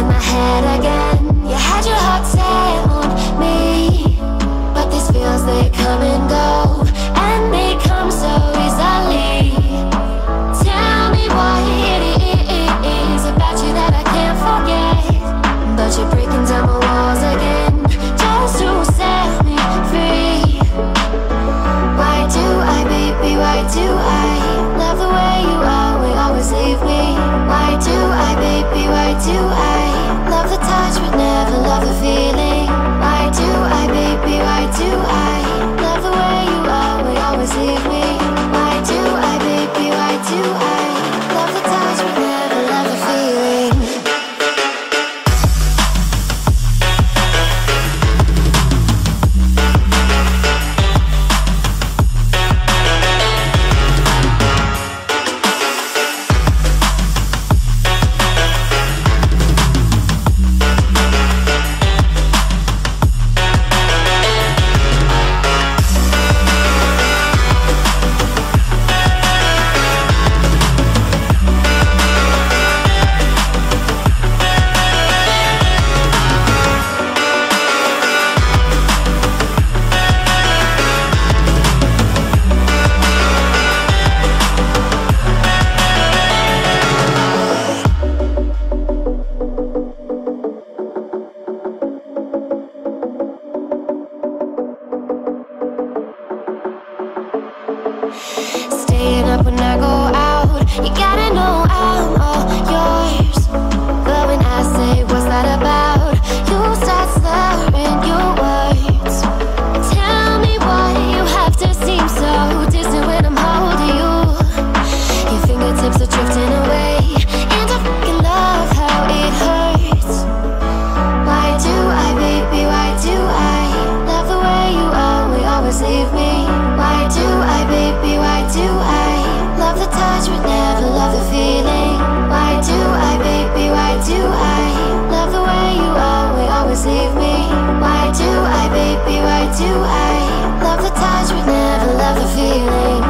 in my head again. take me do I love the touch but never love the feeling?